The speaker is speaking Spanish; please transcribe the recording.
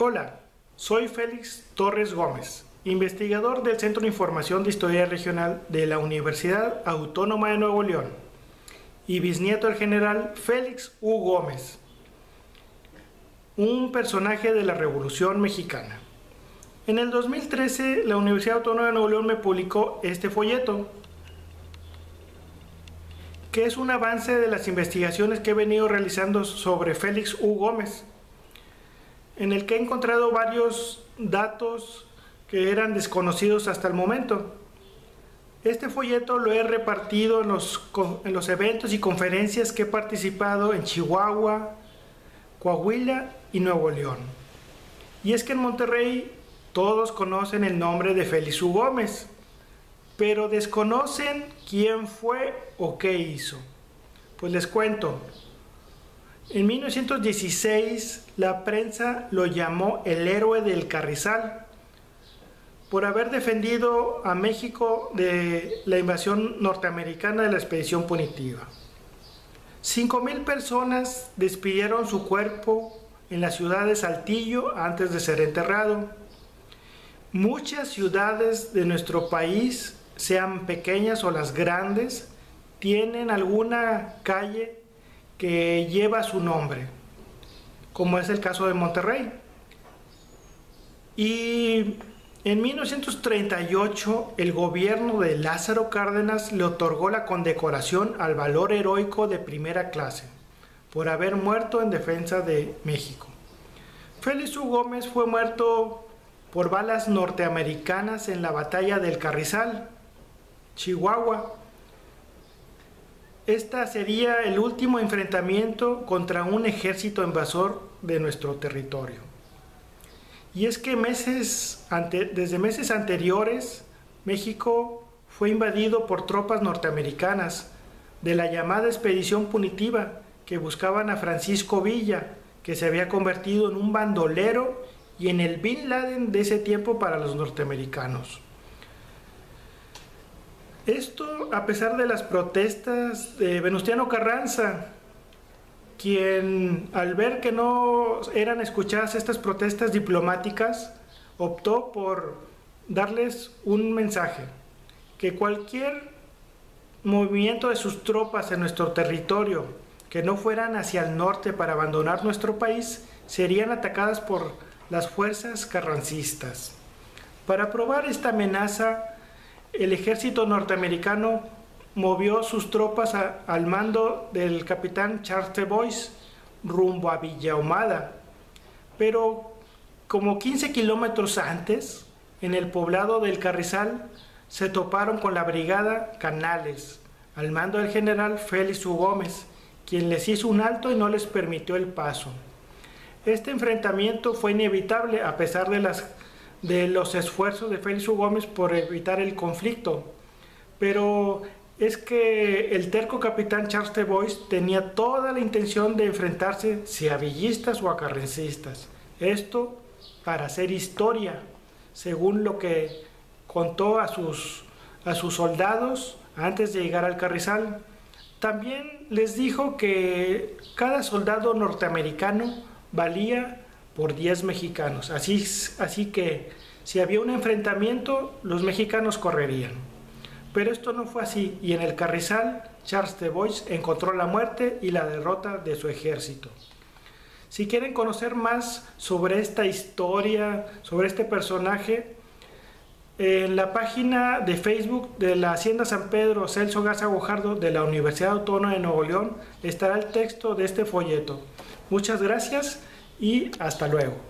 Hola, soy Félix Torres Gómez, investigador del Centro de Información de Historia Regional de la Universidad Autónoma de Nuevo León y bisnieto del general Félix U. Gómez, un personaje de la Revolución Mexicana. En el 2013, la Universidad Autónoma de Nuevo León me publicó este folleto, que es un avance de las investigaciones que he venido realizando sobre Félix U. Gómez, en el que he encontrado varios datos que eran desconocidos hasta el momento. Este folleto lo he repartido en los, en los eventos y conferencias que he participado en Chihuahua, Coahuila y Nuevo León. Y es que en Monterrey todos conocen el nombre de Félix U. Gómez, pero desconocen quién fue o qué hizo. Pues les cuento, en 1916 la prensa lo llamó el héroe del Carrizal por haber defendido a México de la invasión norteamericana de la expedición punitiva. Cinco mil personas despidieron su cuerpo en la ciudad de Saltillo antes de ser enterrado. Muchas ciudades de nuestro país, sean pequeñas o las grandes, tienen alguna calle que lleva su nombre, como es el caso de Monterrey. Y en 1938 el gobierno de Lázaro Cárdenas le otorgó la condecoración al valor heroico de primera clase por haber muerto en defensa de México. Félix U. Gómez fue muerto por balas norteamericanas en la batalla del Carrizal, Chihuahua, esta sería el último enfrentamiento contra un ejército invasor de nuestro territorio. Y es que meses desde meses anteriores, México fue invadido por tropas norteamericanas de la llamada expedición punitiva que buscaban a Francisco Villa, que se había convertido en un bandolero y en el Bin Laden de ese tiempo para los norteamericanos. Esto a pesar de las protestas de Venustiano Carranza, quien al ver que no eran escuchadas estas protestas diplomáticas, optó por darles un mensaje, que cualquier movimiento de sus tropas en nuestro territorio que no fueran hacia el norte para abandonar nuestro país serían atacadas por las fuerzas carrancistas. Para probar esta amenaza, el ejército norteamericano movió sus tropas al mando del capitán Charles Boyce rumbo a Villa Humada. Pero como 15 kilómetros antes, en el poblado del Carrizal, se toparon con la brigada Canales, al mando del general Félix U. Gómez, quien les hizo un alto y no les permitió el paso. Este enfrentamiento fue inevitable a pesar de las de los esfuerzos de Félix U. Gómez por evitar el conflicto. Pero es que el terco capitán Charles de Boyce tenía toda la intención de enfrentarse si a villistas o a carrancistas. Esto para hacer historia, según lo que contó a sus, a sus soldados antes de llegar al Carrizal. También les dijo que cada soldado norteamericano valía por 10 mexicanos. Así, así que si había un enfrentamiento, los mexicanos correrían. Pero esto no fue así y en el Carrizal, Charles de Boyce encontró la muerte y la derrota de su ejército. Si quieren conocer más sobre esta historia, sobre este personaje, en la página de Facebook de la Hacienda San Pedro Celso Garza Guajardo de la Universidad Autónoma de Nuevo León estará el texto de este folleto. Muchas gracias y hasta luego.